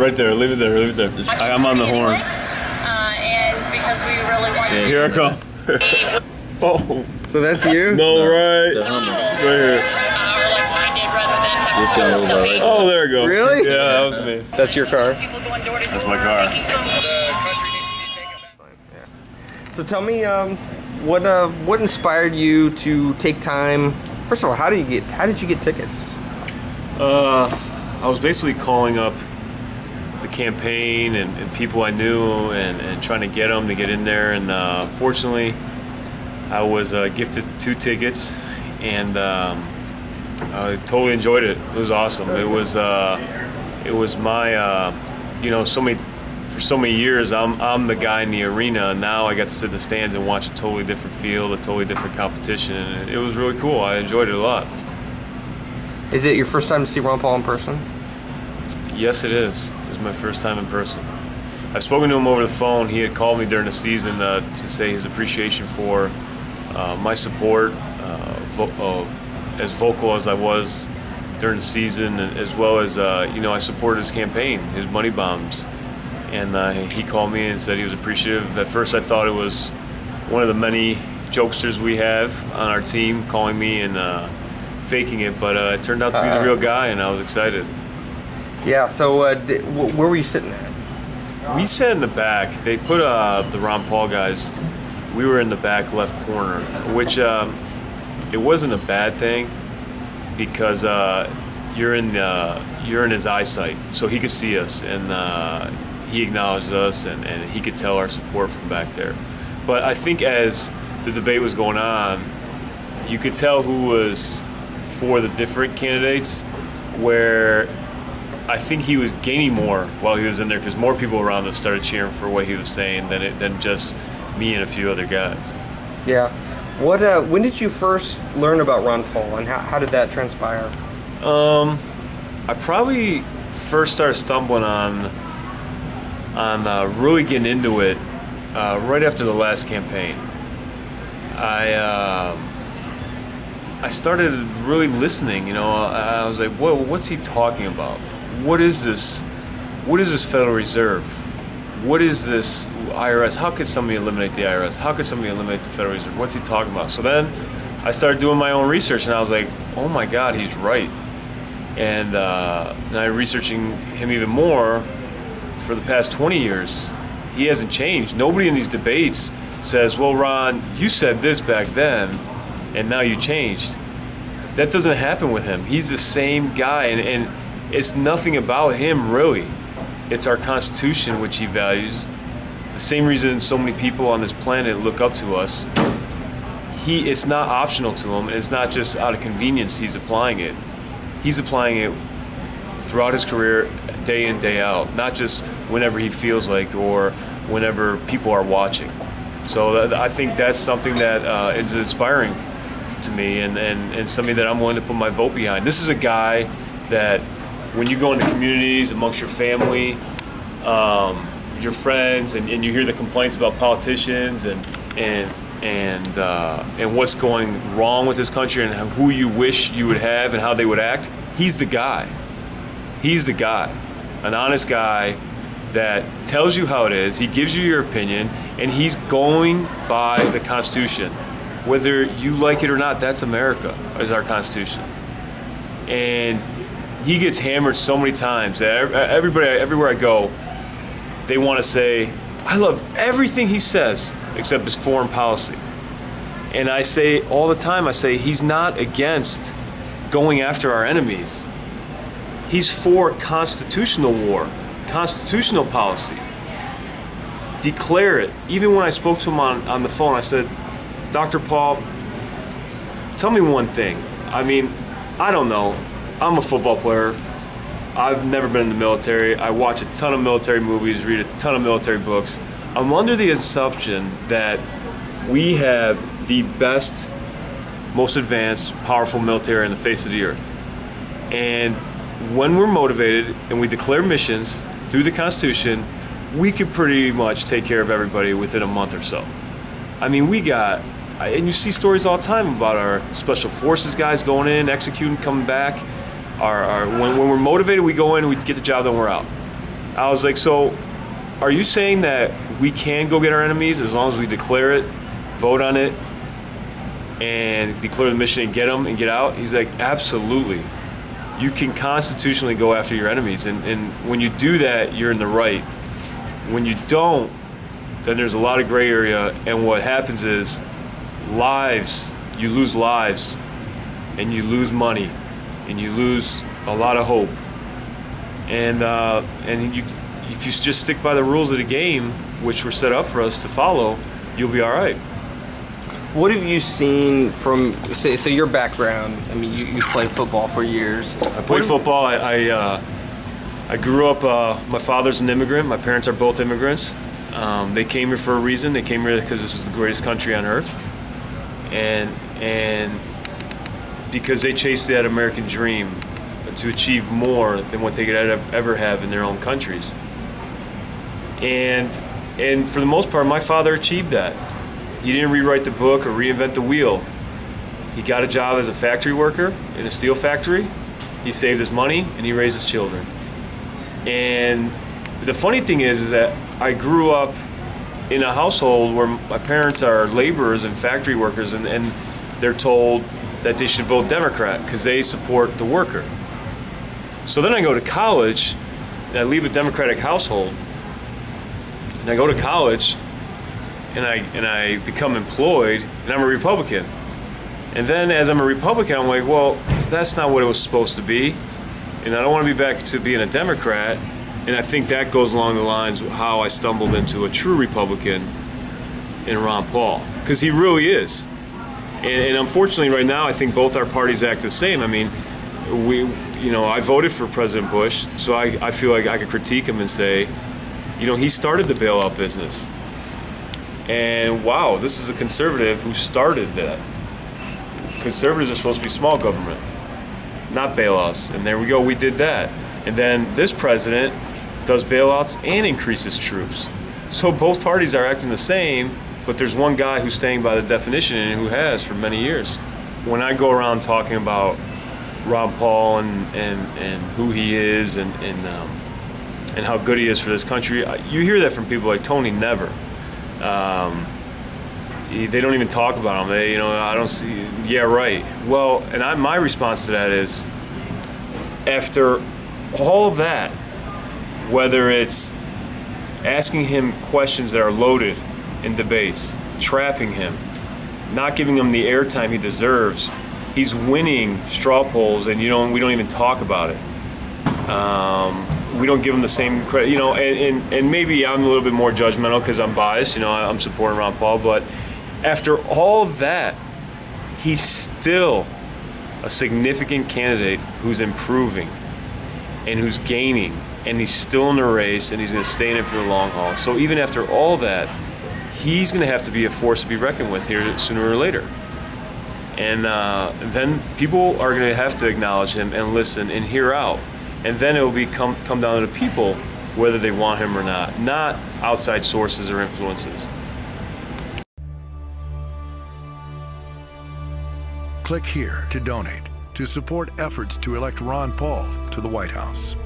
Right there. Leave it there. Leave it there. Just- I, am on the horn. Uh, and because we really wanted to Here I come. oh So that's you? no! Right. The Hummer. Right here. uh, like minded rather than having This to young still boy. be Oh, there you go. Really? Yeah, that was me. That's your car. people going door to door. my car. So tell me, um, what uh, what inspired you to take time? First of all, how did you get how did you get tickets? Uh, I was basically calling up the campaign and, and people I knew and, and trying to get them to get in there. And uh, fortunately, I was uh, gifted two tickets, and um, I totally enjoyed it. It was awesome. It was uh, it was my uh, you know so many for so many years I'm I'm the guy in the arena. And now I got to sit in the stands and watch a totally different field, a totally different competition, and it was really cool. I enjoyed it a lot. Is it your first time to see Ron Paul in person? Yes, it is. My first time in person. I've spoken to him over the phone. He had called me during the season uh, to say his appreciation for uh, my support, uh, vo- uh, as vocal as I was during the season, as well as uh, you know, I supported his campaign, his money bombs, and uh, he called me and said he was appreciative. At first, I thought it was one of the many jokesters we have on our team calling me and uh, faking it, but uh, it turned out to be the Uh-uh. real guy, and I was excited. Yeah. So uh, di- wh- where were you sitting at? We sat in the back. They put uh, the Ron Paul guys. We were in the back left corner, which um, it wasn't a bad thing because uh, you're in uh, you're in his eyesight, so he could see us and uh, he acknowledged us and, and he could tell our support from back there. But I think as the debate was going on, you could tell who was for the different candidates, where I think he was gaining more while he was in there because more people around us started cheering for what he was saying than it, than just me and a few other guys. Yeah. What? Uh, when did you first learn about Ron Paul, and how, how did that transpire? Um, I probably first started stumbling on on uh, really getting into it uh, right after the last campaign. I um I started really listening. You know, I, I was like, "What? What's he talking about? What is this? What is this Federal Reserve? What is this IRS? How could somebody eliminate the IRS? How could somebody eliminate the Federal Reserve? What's he talking about?" So then I started doing my own research, and I was like, "Oh my God, he's right." And uh, and I researching him even more for the past 20 years. He hasn't changed. Nobody in these debates says, "Well, Ron, you said this back then, and now you changed." That doesn't happen with him. He's the same guy, and, and it's nothing about him really. It's our Constitution which he values. The same reason so many people on this planet look up to us. He, it's not optional to him. and It's not just out of convenience. He's applying it. He's applying it throughout his career, day in, day out, not just whenever he feels like or whenever people are watching. So that, I think that's something that uh, is inspiring to me and, and, and something that I'm willing to put my vote behind. This is a guy that when you go into communities amongst your family, um, your friends, and, and you hear the complaints about politicians and and and uh, and what's going wrong with this country and who you wish you would have and how they would act. He's the guy. He's the guy, an honest guy that tells you how it is. He gives you your opinion, and he's going by the Constitution. Whether you like it or not, that's America, is our Constitution. And he gets hammered so many times that uh, everybody, everywhere I go, they want to say, I love everything he says except his foreign policy. And I say all the time, I say, he's not against going after our enemies. He's for constitutional war, constitutional policy. Declare it. Even when I spoke to him on, on the phone, I said, Dr. Paul, tell me one thing. I mean, I don't know. I'm a football player. I've never been in the military. I watch a ton of military movies, read a ton of military books. I'm under the assumption that we have the best, most advanced, powerful military on the face of the earth. And when we're motivated and we declare missions through the Constitution, we could pretty much take care of everybody within a month or so. I mean, we got, and you see stories all the time about our special forces guys going in, executing, coming back. When, when we're motivated, we go in, we get the job, then we're out. I was like, so are you saying that we can go get our enemies as long as we declare it, vote on it, and declare the mission and get them and get out? He's like, absolutely. You can constitutionally go after your enemies, and, and when you do that, you're in the right. When you don't, then there's a lot of gray area, and what happens is lives, you lose lives, and you lose money, and you lose a lot of hope. And uh, and you, if you just stick by the rules of the game, which were set up for us to follow, you'll be all right. What have you seen from say, so your background? I mean, you, you played football for years. I played football. I I, uh, I grew up. Uh, my father's an immigrant. My parents are both immigrants. Um, they came here for a reason. They came here because this is the greatest country on earth, and and because they chased that American dream to achieve more than what they could ever have in their own countries. And and for the most part, my father achieved that. He didn't rewrite the book or reinvent the wheel. He got a job as a factory worker in a steel factory. He saved his money and he raised his children. And the funny thing is, is that I grew up in a household where my parents are laborers and factory workers, and, and they're told that they should vote Democrat because they support the worker. So then I go to college, and I leave a Democratic household, and I go to college, and I and I become employed, and I'm a Republican. And then as I'm a Republican, I'm like, well, that's not what it was supposed to be, and I don't want to be back to being a Democrat. And I think that goes along the lines of how I stumbled into a true Republican in Ron Paul, because he really is. And, and unfortunately, right now, I think both our parties act the same. I mean, we, you know, I voted for President Bush, so I, I feel like I could critique him and say, you know, he started the bailout business. And wow, this is a conservative who started that. Conservatives are supposed to be small government, not bailouts. And there we go, we did that. And then this president does bailouts and increases troops. So both parties are acting the same, but there's one guy who's staying by the definition and who has for many years. When I go around talking about Ron Paul and, and, and who he is and, and um, and how good he is for this country. You hear that from people like Tony Never. Um, they don't even talk about him. They, you know, I don't see. Yeah, right. Well, and I, my response to that is, after all that, whether it's asking him questions that are loaded in debates, trapping him, not giving him the airtime he deserves, he's winning straw polls, and you don't. We don't even talk about it. Um, we don't give him the same credit, you know, and, and, and maybe I'm a little bit more judgmental because I'm biased, you know, I'm supporting Ron Paul, but after all of that, he's still a significant candidate who's improving and who's gaining, and he's still in the race and he's going to stay in it for the long haul. So even after all that, he's going to have to be a force to be reckoned with here sooner or later. And uh, then people are going to have to acknowledge him and listen and hear out and then it will be come, come down to the people whether they want him or not, not outside sources or influences. Click here to donate to support efforts to elect Ron Paul to the White House.